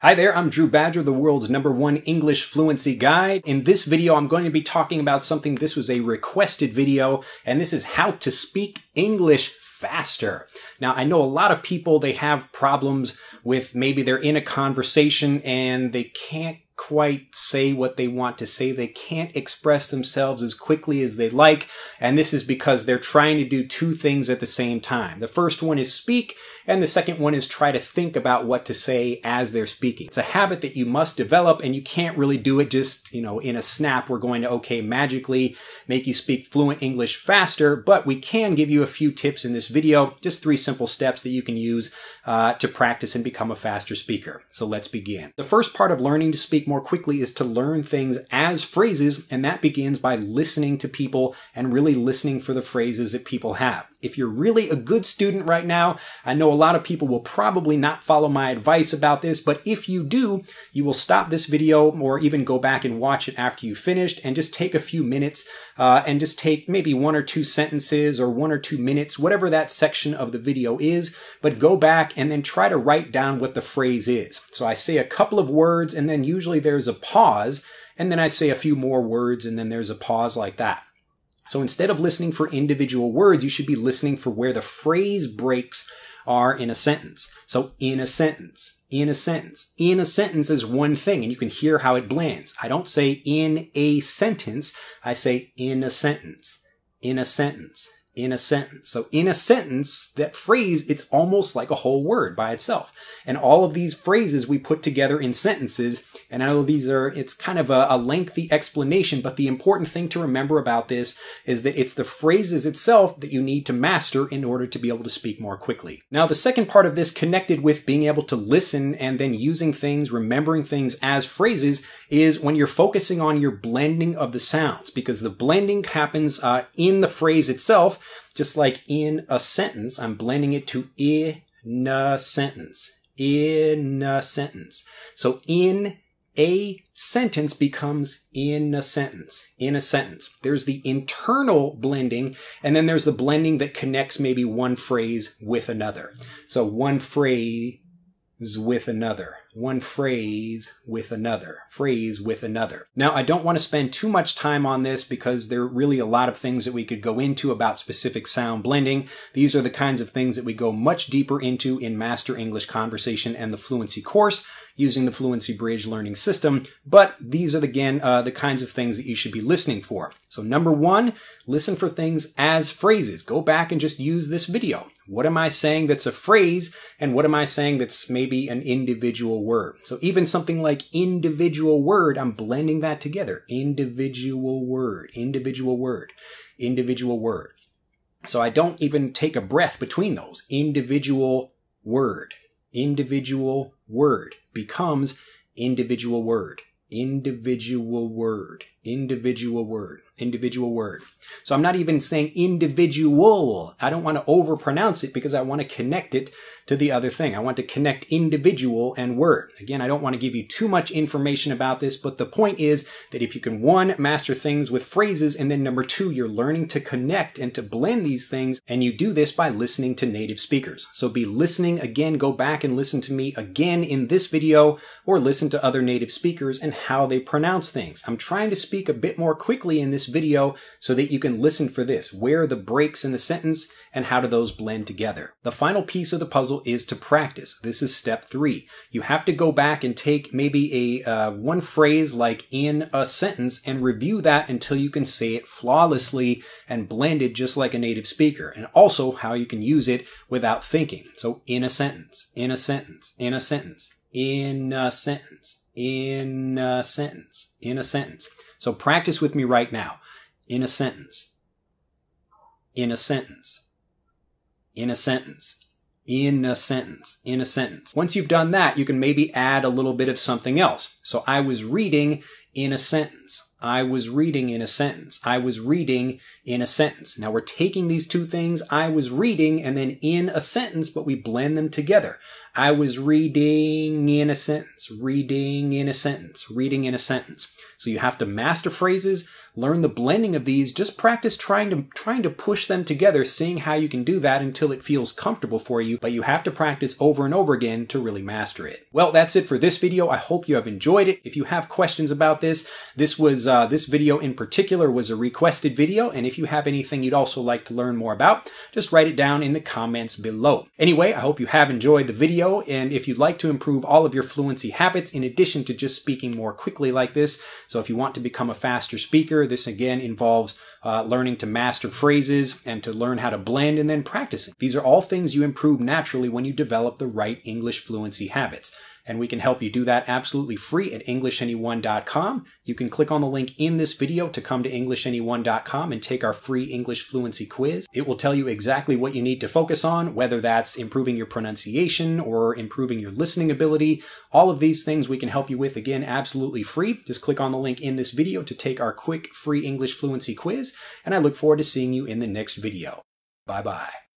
Hi there, I'm Drew Badger, the world's number one English fluency guide. In this video, I'm going to be talking about something, this was a requested video, and this is how to speak English faster. Now, I know a lot of people, they have problems with maybe they're in a conversation and they can't quite say what they want to say. They can't express themselves as quickly as they like. And this is because they're trying to do two things at the same time. The first one is speak, and the second one is try to think about what to say as they're speaking. It's a habit that you must develop, and you can't really do it just, you know, in a snap. We're going to, okay, magically make you speak fluent English faster, but we can give you a few tips in this video, just three simple steps that you can use uh, to practice and become a faster speaker. So let's begin. The first part of learning to speak more quickly is to learn things as phrases, and that begins by listening to people and really listening for the phrases that people have. If you're really a good student right now, I know a lot of people will probably not follow my advice about this, but if you do, you will stop this video or even go back and watch it after you finished and just take a few minutes uh, and just take maybe one or two sentences or one or two minutes, whatever that section of the video is, but go back and then try to write down what the phrase is. So I say a couple of words and then usually there's a pause and then I say a few more words and then there's a pause like that. So instead of listening for individual words, you should be listening for where the phrase breaks are in a sentence. So in a sentence, in a sentence, in a sentence is one thing and you can hear how it blends. I don't say in a sentence. I say in a sentence, in a sentence, in a sentence. So in a sentence, that phrase, it's almost like a whole word by itself. And all of these phrases we put together in sentences. And I know these are, it's kind of a, a, lengthy explanation, but the important thing to remember about this is that it's the phrases itself that you need to master in order to be able to speak more quickly. Now, the second part of this connected with being able to listen and then using things, remembering things as phrases is when you're focusing on your blending of the sounds because the blending happens uh, in the phrase itself just like in a sentence, I'm blending it to in a sentence. In a sentence. So in a sentence becomes in a sentence. In a sentence. There's the internal blending, and then there's the blending that connects maybe one phrase with another. So one phrase with another one phrase with another, phrase with another. Now, I don't want to spend too much time on this because there are really a lot of things that we could go into about specific sound blending. These are the kinds of things that we go much deeper into in Master English Conversation and the Fluency course using the Fluency Bridge learning system, but these are again uh, the kinds of things that you should be listening for. So number one, listen for things as phrases. Go back and just use this video. What am I saying that's a phrase, and what am I saying that's maybe an individual word? So even something like individual word, I'm blending that together. Individual word, individual word, individual word. So I don't even take a breath between those. Individual word, individual word becomes individual word, individual word, individual word individual word. So I'm not even saying individual. I don't want to overpronounce it because I want to connect it to the other thing. I want to connect individual and word. Again, I don't want to give you too much information about this, but the point is that if you can one, master things with phrases, and then number two, you're learning to connect and to blend these things, and you do this by listening to native speakers. So be listening again, go back and listen to me again in this video, or listen to other native speakers and how they pronounce things. I'm trying to speak a bit more quickly in this video so that you can listen for this. Where are the breaks in the sentence and how do those blend together? The final piece of the puzzle is to practice. This is step three. You have to go back and take maybe a uh, one phrase like in a sentence and review that until you can say it flawlessly and blend it just like a native speaker. And also how you can use it without thinking. So in a sentence, in a sentence, in a sentence, in a sentence, in a sentence, in a sentence. So practice with me right now. In a sentence. In a sentence. In a sentence. In a sentence. In a sentence. Once you've done that, you can maybe add a little bit of something else. So I was reading in a sentence. I was reading in a sentence. I was reading in a sentence. Now we're taking these two things, I was reading, and then in a sentence, but we blend them together. I was reading in a sentence, reading in a sentence, reading in a sentence. So you have to master phrases, learn the blending of these, just practice trying to trying to push them together, seeing how you can do that until it feels comfortable for you, but you have to practice over and over again to really master it. Well, that's it for this video. I hope you have enjoyed it. If you have questions about this, this was uh, this video in particular was a requested video, and if you have anything you'd also like to learn more about, just write it down in the comments below. Anyway, I hope you have enjoyed the video, and if you'd like to improve all of your fluency habits in addition to just speaking more quickly like this, so if you want to become a faster speaker, this again involves uh, learning to master phrases and to learn how to blend and then practicing. These are all things you improve naturally when you develop the right English fluency habits and we can help you do that absolutely free at EnglishAnyone.com. You can click on the link in this video to come to EnglishAnyone.com and take our free English fluency quiz. It will tell you exactly what you need to focus on, whether that's improving your pronunciation or improving your listening ability. All of these things we can help you with, again, absolutely free. Just click on the link in this video to take our quick free English fluency quiz, and I look forward to seeing you in the next video. Bye bye.